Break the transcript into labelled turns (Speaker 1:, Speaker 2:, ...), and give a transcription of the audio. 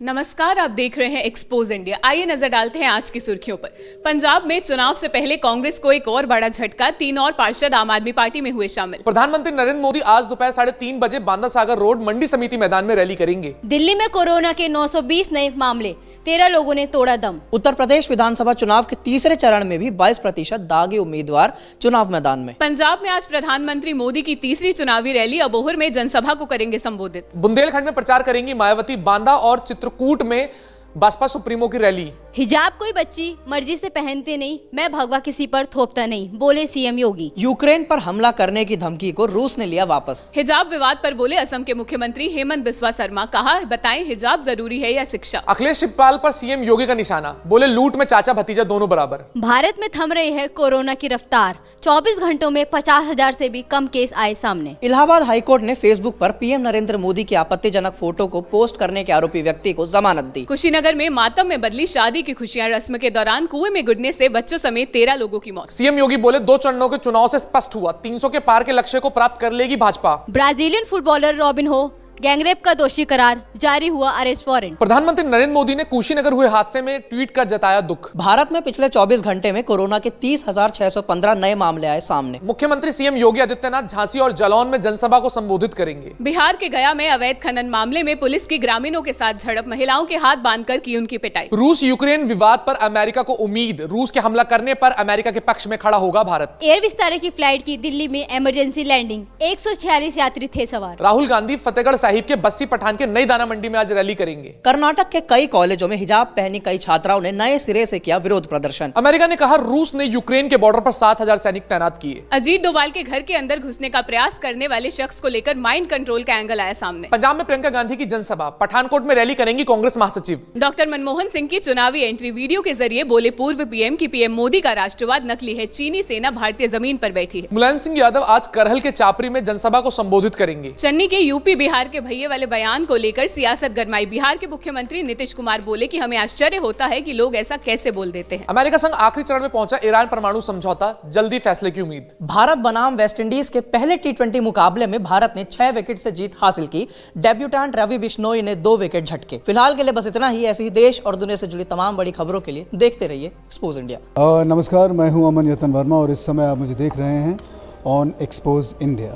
Speaker 1: नमस्कार आप देख रहे हैं एक्सपोज इंडिया आइए नज़र डालते हैं आज की सुर्खियों पर। पंजाब में चुनाव से पहले कांग्रेस को एक और बड़ा झटका तीन और पार्षद आम आदमी पार्टी में हुए शामिल।
Speaker 2: प्रधानमंत्री नरेंद्र मोदी आज दोपहर साढ़े तीन बजे बांदा सागर रोड मंडी समिति मैदान में रैली करेंगे।
Speaker 3: दिल्ली में कोरोना के 920 नए मामले। तेरह लोगों ने तोड़ा दम।
Speaker 4: उत्तर प्रदेश विधानसभा चुनाव के तीसरे चरण में भी 22 प्रतिशत दागे उम्मीदवार चुनाव मैदान में।
Speaker 1: पंजाब में आज प्रधानमंत्री मोदी की तीसरी चुनावी रैली अबोहर में जनसभा को करेंगे संबोधित।
Speaker 2: बुंदेलखंड में प्रचार करेंगी मायावती बांदा और चित्रकूट में बसपा सुप्रीमो की रैली।
Speaker 3: हिजाब कोई बच्ची मर्ज़ी से पहनते नहीं मैं भगवा किसी पर थोपता नहीं बोले सीएम योगी।
Speaker 4: यूक्रेन पर हमला करने की धमकी को रूस ने लिया वापस।
Speaker 1: हिजाब विवाद पर बोले असम के मुख्यमंत्री हेमंत बिस्वा शर्मा कहा बताएँ हिजाब ज़रूरी है या शिक्षा?
Speaker 2: अखिलेश टिप्पाल पर सीएम योगी का निशाना बोले लूट में चाचा भतीजा दोनों बराबर।
Speaker 3: भारत में थम रही है कोरोना की रफ्तार 24 घंटों में पचास हज़ार से भी कम केस आए सामने।
Speaker 4: इलाहाबाद हाईकोर्ट ने फेसबुक पर पीएम नरेंद्र मोदी की आपत्तिजनक फ़ोटो को पोस्ट करने के आरोपी व्यक्ति को जमानत दी।
Speaker 1: कुशीनगर में मातम में बदली शादी की खुशियाँ रस्म के दौरान कुएँ में गुडने से बच्चों समेत तेरह लोगों की मौत।
Speaker 2: सीएम योगी बोले दो चरणों के चुनाव से स्पष्ट हुआ 300 के पार के लक्ष्य को प्राप्त कर लेगी Bhajpa.
Speaker 3: Brazilian footballer Robinho gangrape का दोषी करार जारी हुआ अरेस्ट वारंट
Speaker 2: प्रधानमंत्री नरेंद्र मोदी ने कुशीनगर हुए हादसे में ट्वीट कर जताया दुख।
Speaker 4: भारत में पिछले 24 घंटे में कोरोना के 30,615 नए मामले आए सामने।
Speaker 2: मुख्यमंत्री सीएम योगी आदित्यनाथ झांसी और जलौन में जनसभा को संबोधित करेंगे।
Speaker 1: बिहार के गया में अवैध खनन मामले में पुलिस की ग्रामीणों के साथ झड़प महिलाओं के हाथ बांधकर की उनकी पिटाई।
Speaker 2: रूस यूक्रेन विवाद पर अमेरिका को उम्मीद रूस के हमला करने पर अमेरिका के पक्ष में खड़ा होगा भारत।
Speaker 3: एयर विस्तारा की फ़्लाइट की दिल्ली में इमरजेंसी लैंडिंग एक सौ छियालीस यात्री थे सवार।
Speaker 2: राहुल गांधी फतेहगढ़ साहिब के बस्सी पठान के नई दाना मंडी में आज रैली करेंगे।
Speaker 4: कर्नाटक के कई कॉलेजों में हिजाब पहनी कई छात्राओं ने नए सिरे से किया विरोध प्रदर्शन।
Speaker 2: अमेरिका ने कहा रूस ने यूक्रेन के बॉर्डर पर 7000 सैनिक तैनात किए।
Speaker 1: अजीत डोभाल के घर के अंदर घुसने का प्रयास करने वाले शख्स को लेकर माइंड कंट्रोल का एंगल आया सामने।
Speaker 2: पंजाब में प्रियंका गांधी की जनसभा पठानकोट में रैली करेंगी कांग्रेस महासचिव।
Speaker 1: डॉक्टर मनमोहन सिंह की चुनावी एंट्री वीडियो के ज़रिए बोले पूर्व पीएम की पीएम मोदी का राष्ट्रवाद नकली है चीनी सेना भारतीय ज़मीन आरोप बैठी है।
Speaker 2: मुलायम सिंह यादव आज करहल के चापरी में जनसभा को संबोधित करेंगे।
Speaker 1: चन्नी के यूपी बिहार के भैये वाले बयान को लेकर सियासत गरमाई। बिहार के मुख्यमंत्री नीतीश कुमार बोले कि हमें आश्चर्य होता है कि लोग ऐसा कैसे बोल देते हैं।
Speaker 2: अमेरिका संघ आखिरी चरण में पहुँचा ईरान परमाणु समझौता जल्दी फैसले की उम्मीद।
Speaker 4: भारत बनाम वेस्टइंडीज के पहले टी मुकाबले में भारत ने छह विकेट से जीत हासिल की। डेब्यूटेंट रवि बिश्नोई ने दो विकेट झटके। फ़िलहाल के लिए बस इतना ही ऐसे ही देश और दुनिया से जुड़ी तमाम बड़ी खबरों के लिए देखते रहिए एक्सपोज इंडिया
Speaker 5: नमस्कार मैं हूँ अमन यतन वर्मा और इस समय आप मुझे देख रहे हैं ऑन एक्सपोज इंडिया